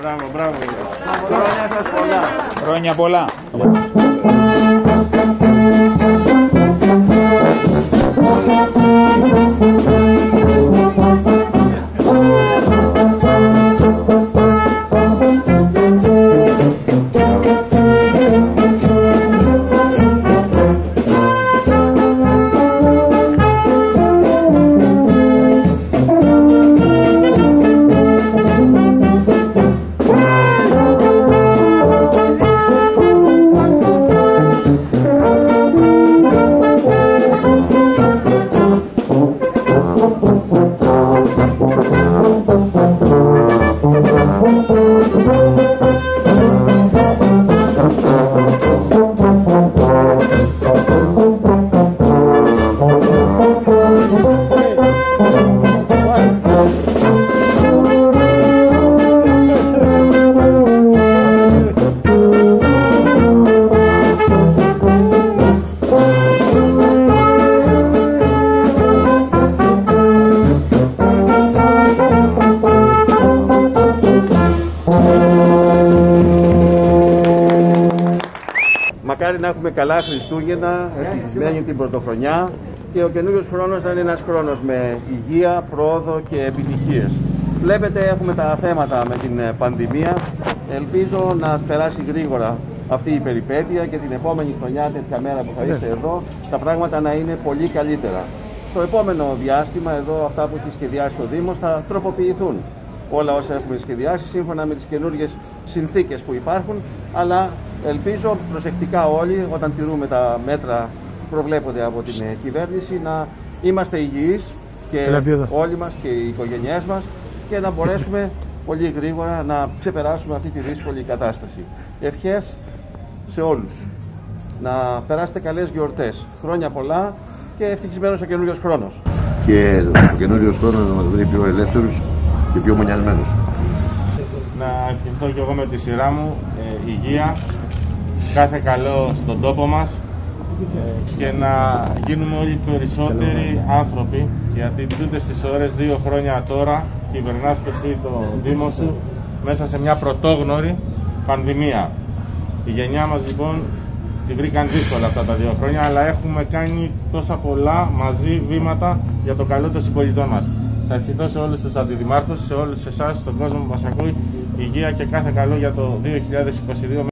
Μπράβο, μπράβο. Χρόνια σας πολλά. Μακάρι να έχουμε καλά Χριστούγεννα, ευτυχισμένη την πρωτοχρονιά και ο καινούριο χρόνος να είναι ένας χρόνος με υγεία, πρόοδο και επιτυχίες. Βλέπετε έχουμε τα θέματα με την ε, πανδημία. Ελπίζω να περάσει γρήγορα αυτή η περιπέτεια και την επόμενη χρονιά, τέτοια μέρα που θα είστε εδώ, τα πράγματα να είναι πολύ καλύτερα. Στο επόμενο διάστημα, εδώ αυτά που έχει σχεδιάσει ο Δήμος θα τροποποιηθούν όλα όσα έχουμε σχεδιάσει σύμφωνα με τις καινούργιες συνθήκες που υπάρχουν αλλά ελπίζω προσεκτικά όλοι όταν τηρούμε τα μέτρα που προβλέπονται από την ε, κυβέρνηση να είμαστε υγιείς και όλοι μας και οι οικογένειές μας και να μπορέσουμε πολύ γρήγορα να ξεπεράσουμε αυτή τη δύσκολη κατάσταση. Ευχές σε όλους. Να περάσετε καλές γιορτές. Χρόνια πολλά και ευτυχισμένος ο καινούριος χρόνος. Και ο καινούριο χρόνος να μας βρει πιο ελεύθερους και πιο μονιασμένου. Να ευχηθώ και εγώ με τη σειρά μου ε, υγεία, κάθε καλό στον τόπο μας ε, και να γίνουμε όλοι περισσότεροι άνθρωποι γιατί τούτες τις ώρες, δύο χρόνια τώρα, κυβερνάς και εσύ το Δήμο σου μέσα σε μια πρωτόγνωρη πανδημία. Η γενιά μας λοιπόν τη βρήκαν δύσκολα αυτά τα δύο χρόνια, αλλά έχουμε κάνει τόσα πολλά μαζί βήματα για το καλό των συμπολιτών μας. Θα ευχηθώ σε όλους τους αντιδημάρχους, σε όλους εσάς, στον κόσμο που μας ακούει, υγεία και κάθε καλό για το 2022.